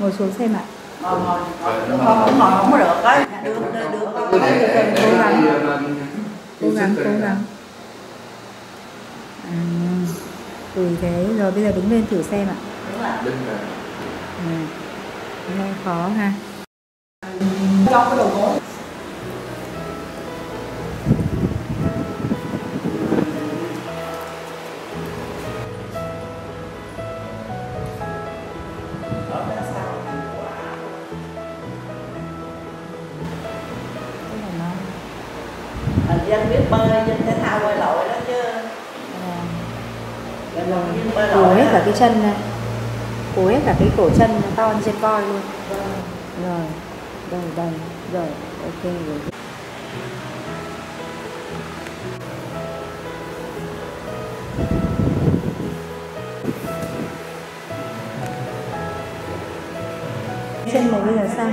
ngồi xuống xem ạ. Ngồi ngồi không không ngồi không có được á. được. Được được cố gắng cố gắng. cố gắng à, tùy thế rồi bây giờ đứng lên thử xem ạ. Đúng là à, khó ha. Trong cái đầu gối dân biết bơi, dân thể thao bơi lội đó chứ. Cùi lội hết cả cái chân này. Cùi hết cả cái cổ chân to như trên coi luôn. Rồi rồi đây rồi ok rồi. Chân này bây giờ sao?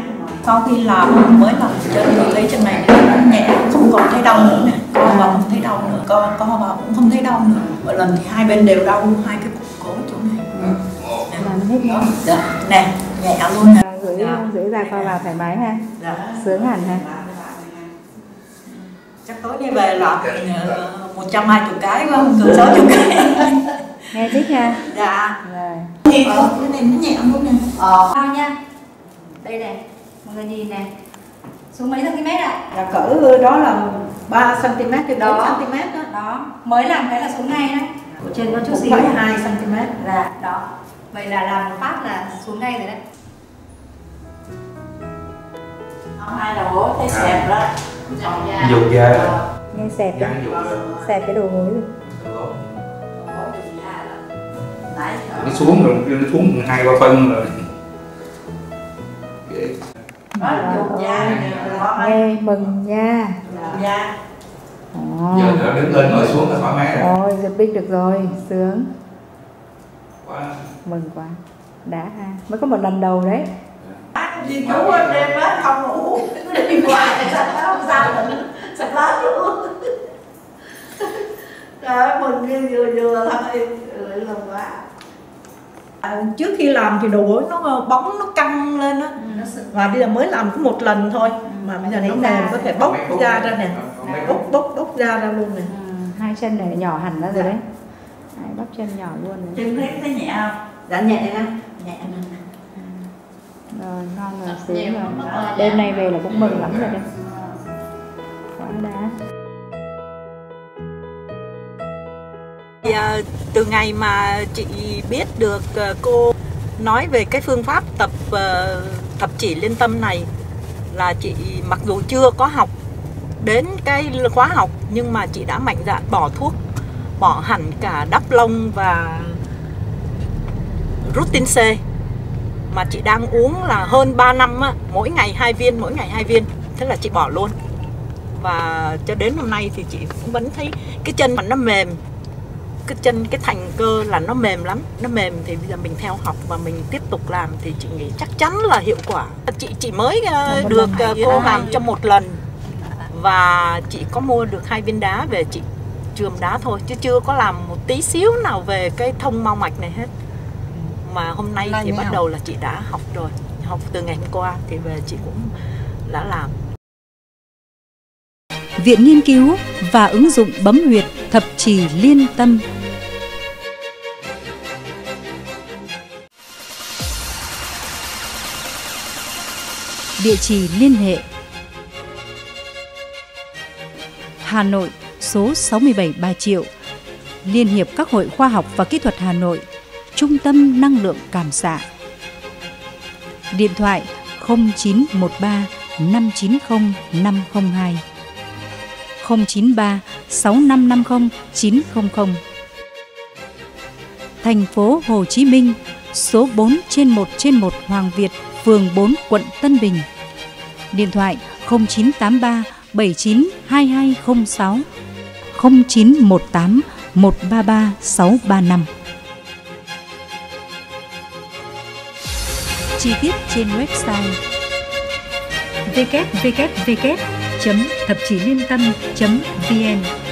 Sau khi làm mới làm chân lấy chân này nó nhẹ không còn thấy đau nữa nè co vào không thấy đau nữa co co vào cũng không thấy đau nữa. Mỗi lần thì hai bên đều đau hai cái cổ chỗ này. Làm hết dạ. nè nhẹ luôn nè. À, gửi gửi ra coi vào thoải mái ha. Dạ. sướng hẳn ha. Chắc tối nay về là một trăm hai chục cái không? Gần sáu chục cái. Nghe thích ha dạ. Rồi. Thì ờ, cái này nó nhẹ luôn nè. Ờ. Thôi nha. Đây này mọi người nhìn này xuống mấy cm ạ. Là cỡ đó là 3 cm 4 Đó. cm đó. Đó. Mới làm cái là xuống ngay đấy. Ở trên có chút xíu phẩy hai cm là đó. Vậy là làm một phát là xuống ngay rồi đấy. Hai đầu gối thấy xẹp đó Dục ra nghe xẹp dục ra xẹp cái đầu gối rồi. Nãy Nó xuống rồi, nó xuống hai ba phân rồi. Đó dùng da đó nghe mừng nha da Ồ. Giờ nó đứng lên ngồi xuống là thoải mái rồi. Ôi, giật binh được rồi, sướng, Quá. Mừng quá. Đã ha, mới có một lần đầu đấy. Gì chú anh đêm á không ngủ cứ đi hoài sao không sao nữa sắp lá luôn trời ơi mình như vừa vừa thôi. Lại lần quá à, trước khi làm thì đầu gối nó bóng nó căng lên á. Và bây giờ mới làm có một lần thôi. Mà bây giờ nó mềm có thể bóc da ra nè. Bóc bóc bóc da ra luôn nè. Ừ, Hai chân này nhỏ hẳn ra rồi đấy. Hai bắp chân nhỏ luôn rồi. Chân thấy thấy nhẹ không? Dạ nhẹ nè nhẹ nè. Rồi, ngon rồi, sướng rồi. Đêm nay về là cũng mừng lắm rồi đấy Quá đã À, từ ngày mà chị biết được ờ, cô nói về cái phương pháp tập ờ, tập thập chỉ liên tâm này là chị mặc dù chưa có học đến cái khóa học nhưng mà chị đã mạnh dạn bỏ thuốc bỏ hẳn cả đắp lông và rutin C mà chị đang uống là hơn 3 năm á, mỗi ngày hai viên mỗi ngày hai viên thế là chị bỏ luôn. Và cho đến hôm nay thì chị cũng vẫn thấy cái chân mà nó mềm cái chân cái thành cơ là nó mềm lắm. Nó mềm thì bây giờ mình theo học và mình tiếp tục làm thì chị nghĩ chắc chắn là hiệu quả. Chị chị mới ờ, được hai cô làm cho một lần. Và chị có mua được hai viên đá về chị chườm đá thôi chứ chưa có làm một tí xíu nào về cái thông mau mạch này hết. Mà hôm nay thì bắt đầu là chị đã học rồi. Học từ ngày hôm qua thì về chị cũng đã làm Viện Nghiên cứu và ứng dụng bấm huyệt thập trì liên tâm. Địa chỉ liên hệ. Hà Nội, số 67 Bà Triệu. Liên hiệp các hội khoa học và kỹ thuật Hà Nội, Trung tâm năng lượng cảm xạ. Điện thoại 0913 590 502 093 6550 900 Thành phố Hồ Chí Minh số 4 trên 1 trên 1 Hoàng Việt, phường 4, quận Tân Bình. Điện thoại 0983 79 2206 0918 133 635. Chi tiết trên website www thậpchíliêntâm vn